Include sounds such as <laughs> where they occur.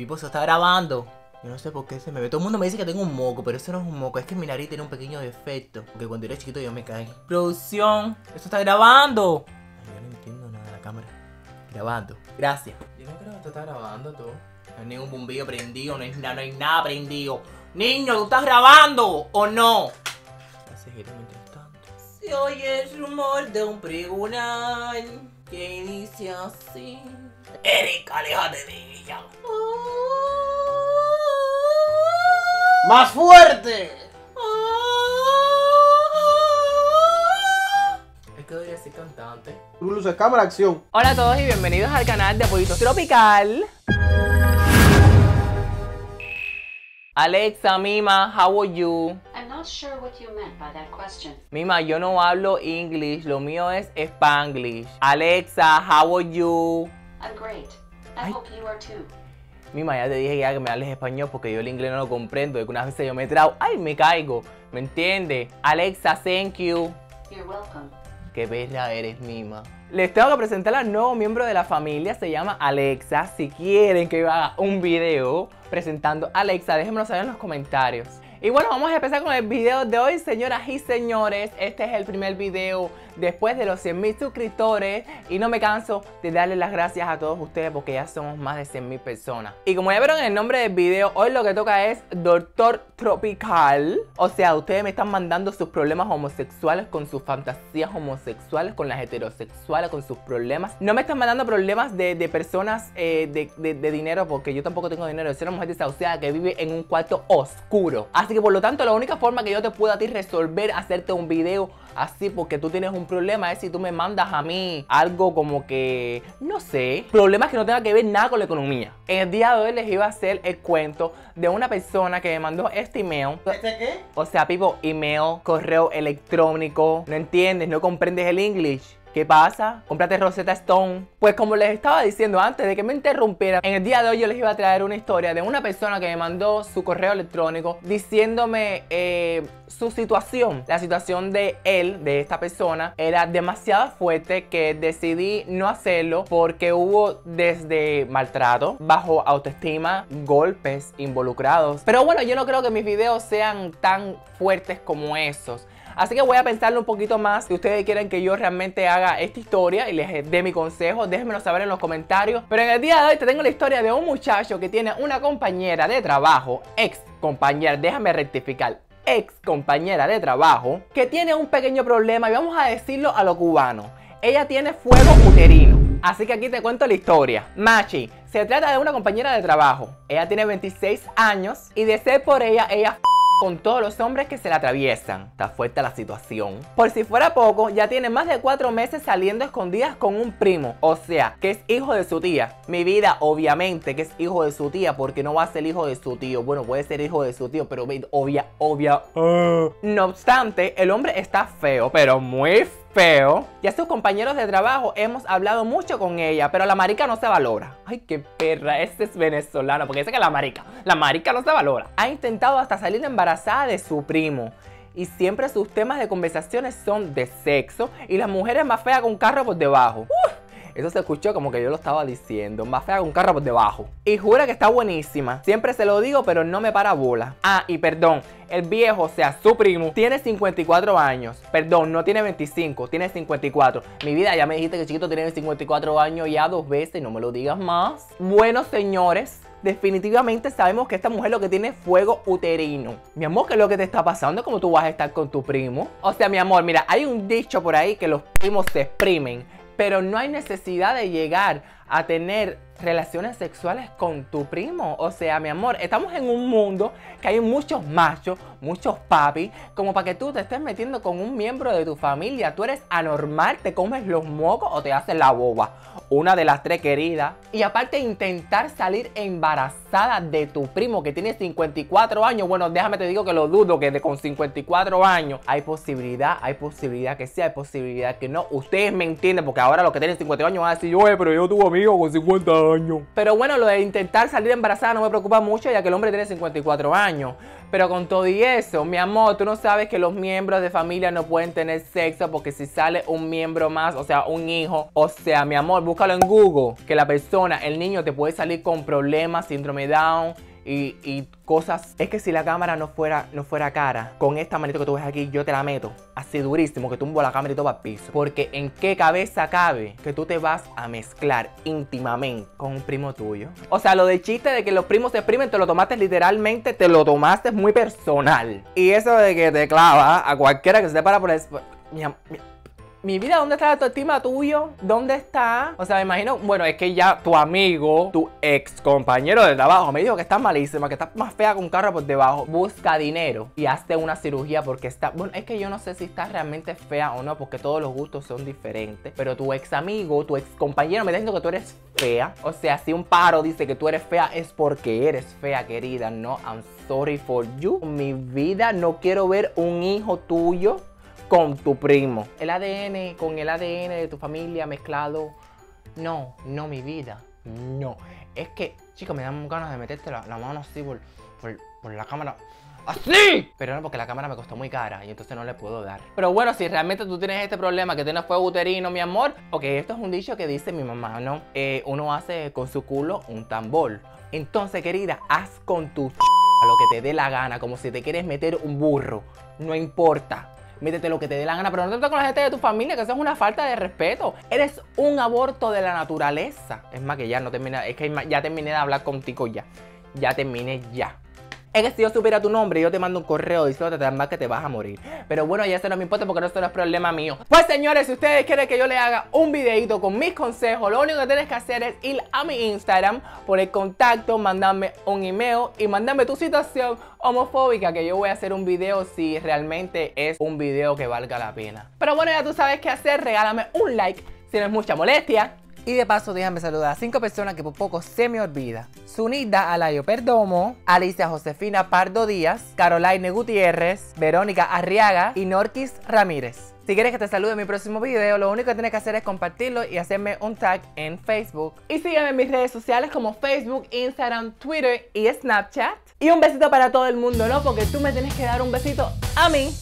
Pipo se está grabando. Yo no sé por qué se me ve. Todo el mundo me dice que tengo un moco, pero eso no es un moco. Es que mi nariz tiene un pequeño defecto. Porque cuando era chiquito yo me caí. Producción, esto está grabando. Yo no entiendo nada de la cámara. Grabando. Gracias. Yo no creo que esto está grabando tú. No hay ningún bombillo prendido, no hay, nada, no hay nada prendido. Niño, ¿tú estás grabando o no? Se oye el rumor de un pregonal que inicia así. Erika, aléjate de ella. ¡Más fuerte! Es que debería ser cantante. Luces, cámara, acción. Hola a todos y bienvenidos al canal de Pollitos Tropical. Alexa, Mima, how are you? I'm not sure what you meant by that question. Mima, yo no hablo English, lo mío es Spanglish. Alexa, how are you? I'm great. I Ay. hope you are too. Mima, ya te dije ya que me hables español porque yo el inglés no lo comprendo. De que unas veces yo me trago, ay, me caigo. ¿Me entiendes? Alexa, thank you. You're welcome. Qué perra eres, Mima. Les tengo que presentar al nuevo miembro de la familia, se llama Alexa. Si quieren que yo haga un video presentando a Alexa, déjenmelo saber en los comentarios. Y bueno, vamos a empezar con el video de hoy, señoras y señores. Este es el primer video después de los 100 mil suscriptores. Y no me canso de darle las gracias a todos ustedes porque ya somos más de 100 mil personas. Y como ya vieron en el nombre del video, hoy lo que toca es Doctor Tropical. O sea, ustedes me están mandando sus problemas homosexuales con sus fantasías homosexuales, con las heterosexuales, con sus problemas. No me están mandando problemas de, de personas eh, de, de- dinero porque yo tampoco tengo dinero. Yo soy una mujer desahuciada que vive en un cuarto oscuro. Así que por lo tanto, la única forma que yo te puedo a ti resolver hacerte un video así porque tú tienes un problema es si tú me mandas a mí algo como que, no sé, problemas que no tengan que ver nada con la economía. En el día de hoy les iba a hacer el cuento de una persona que me mandó este email. ¿Este qué? O sea, people, email, correo electrónico. No entiendes, no comprendes el English. ¿Qué pasa? Cómprate Rosetta Stone. Pues como les estaba diciendo antes de que me interrumpieran, en el día de hoy yo les iba a traer una historia de una persona que me mandó su correo electrónico diciéndome eh, su situación. La situación de él, de esta persona, era demasiado fuerte que decidí no hacerlo porque hubo desde maltrato, bajo autoestima, golpes involucrados. Pero bueno, yo no creo que mis videos sean tan fuertes como esos. Así que voy a pensarlo un poquito más. Si ustedes quieren que yo realmente haga esta historia y les dé mi consejo, déjenmelo saber en los comentarios. Pero en el día de hoy te tengo la historia de un muchacho que tiene una compañera de trabajo, ex compañera, déjame rectificar, ex compañera de trabajo, que tiene un pequeño problema y vamos a decirlo a lo cubano. Ella tiene fuego uterino. Así que aquí te cuento la historia. Machi, se trata de una compañera de trabajo. Ella tiene 26 años y de ser por ella, ella con todos los hombres que se le atraviesan. Está fuerte la situación. Por si fuera poco, ya tiene más de cuatro meses saliendo escondidas con un primo. O sea, que es hijo de su tía. Mi vida, obviamente, que es hijo de su tía, porque no va a ser hijo de su tío. Bueno, puede ser hijo de su tío, pero obvia, obvia. ah. No obstante, el hombre está feo, pero muy feo. Y a sus compañeros de trabajo hemos hablado mucho con ella, pero la marica no se valora. Ay, qué perra, este es venezolano, porque dice que la marica, la marica no se valora. Ha intentado hasta salir embarazada de su primo. Y siempre sus temas de conversaciones son de sexo y las mujeres más feas con carro por debajo. Uf, eso se escuchó como que yo lo estaba diciendo. Más fea con carro por debajo. Y jura que está buenísima. Siempre se lo digo, pero no me para bola. Ah, y perdón. El viejo, o sea, su primo, tiene 54 años. Perdón, no tiene 25, tiene 54. Mi vida, ya me dijiste que chiquito tiene 54 años ya dos veces, no me lo digas más. Bueno, señores, definitivamente sabemos que esta mujer lo que tiene es fuego uterino. Mi amor, ¿qué es lo que te está pasando? ¿Cómo tú vas a estar con tu primo? O sea, mi amor, mira, hay un dicho por ahí que los primos se exprimen, pero no hay necesidad de llegar a tener relaciones sexuales con tu primo. O sea, mi amor, estamos en un mundo que hay muchos machos, muchos papis, como para que tú te estés metiendo con un miembro de tu familia. Tú eres anormal, te comes los mocos o te haces la boba. Una de las tres queridas. Y aparte intentar salir embarazada de tu primo que tiene 54 años. Bueno, déjame te digo que lo dudo que de con 54 años hay posibilidad, hay posibilidad que sí, hay posibilidad que no. Ustedes me entienden porque ahora los que tienen 50 años van a decir, oye, pero yo tuve amigos con 50 años. Pero bueno, lo de intentar salir embarazada no me preocupa mucho ya que el hombre tiene 54 años. Pero con todo y eso, mi amor, tú no sabes que los miembros de familia no pueden tener sexo porque si sale un miembro más, o sea, un hijo, o sea, mi amor, búscalo en Google, que la persona, el niño te puede salir con problemas, síndrome Down, y, cosas. Es que si la cámara no fuera, no fuera cara, con esta manito que tú ves aquí, yo te la meto así durísimo que tumbo la cámara y todo al piso. Porque en qué cabeza cabe que tú te vas a mezclar íntimamente con un primo tuyo. O sea, lo de chiste de que los primos se exprimen, te lo tomaste literalmente, te lo tomaste muy personal. Y eso de que te clava a cualquiera que se te para por eso. Mi, vida, ¿dónde está la autoestima tuyo? ¿Dónde está? O sea, me imagino, bueno, es que ya tu amigo, tu ex compañero de trabajo, me dijo que estás malísima, que estás más fea que un carro por debajo. Busca dinero y hazte una cirugía porque está. Bueno, es que yo no sé si estás realmente fea o no, porque todos los gustos son diferentes. Pero tu ex amigo, tu ex compañero, me está diciendo que tú eres fea. O sea, si un paro dice que tú eres fea, es porque eres fea, querida. No, I'm sorry for you. Mi vida, no quiero ver un hijo tuyo con tu primo. El ADN con el ADN de tu familia mezclado. No, no mi vida. No. Es que, chicos, me dan ganas de meterte la, la mano así por, por, por la cámara. ¡Así! Pero no, porque la cámara me costó muy cara y entonces no le puedo dar. Pero bueno, si realmente tú tienes este problema, que tienes fuego uterino, mi amor, porque esto es un dicho que dice mi mamá, ¿no? Eh, uno hace con su culo un tambor. Entonces, querida, haz con tu a <laughs> lo que te dé la gana, como si te quieres meter un burro. No importa. Métete lo que te dé la gana, pero no te con la gente de tu familia, que eso es una falta de respeto. Eres un aborto de la naturaleza. Es más que ya no termina, es que ya terminé de hablar contigo ya. Ya terminé ya. Es que si yo supiera tu nombre, yo te mando un correo diciéndote además que te vas a morir. Pero bueno, ya eso no me importa porque eso no es problema mío. Pues señores, si ustedes quieren que yo le haga un videito con mis consejos, lo único que tienes que hacer es ir a mi Instagram, poner contacto, mandarme un email y mandarme tu situación homofóbica que yo voy a hacer un video si realmente es un video que valga la pena. Pero bueno, ya tú sabes qué hacer, regálame un like si no es mucha molestia. Y de paso, déjame saludar a cinco personas que por poco se me olvida. Zunida Alayo Perdomo, Alicia Josefina Pardo Díaz, Caroline Gutiérrez, Verónica Arriaga y Norquis Ramírez. Si quieres que te salude en mi próximo video, lo único que tienes que hacer es compartirlo y hacerme un tag en Facebook. Y sígueme en mis redes sociales como Facebook, Instagram, Twitter y Snapchat. Y un besito para todo el mundo, ¿no? Porque tú me tienes que dar un besito a mí.